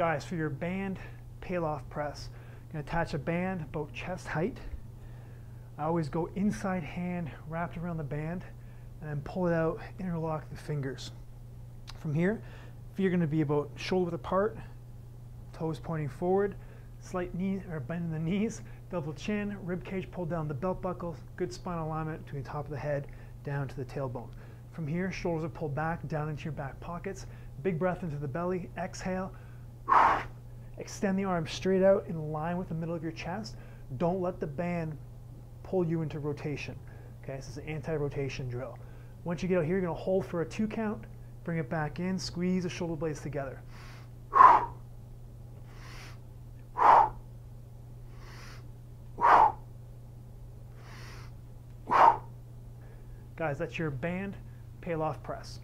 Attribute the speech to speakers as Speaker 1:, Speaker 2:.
Speaker 1: Guys, for your band Pallof press, I'm going to attach a band about chest height. I always go inside hand, wrapped around the band, and then pull it out, interlock the fingers. From here, feet are going to be about shoulder width apart, toes pointing forward, slight knee or bend in the knees, double chin, rib cage pulled down the belt buckle, good spinal alignment between the top of the head down to the tailbone. From here, shoulders are pulled back down into your back pockets. Big breath into the belly. Exhale. Extend the arms straight out in line with the middle of your chest. Don't let the band pull you into rotation. Okay, this is an anti-rotation drill. Once you get out here, you're going to hold for a two count, bring it back in, squeeze the shoulder blades together. Guys, that's your band Pallof press.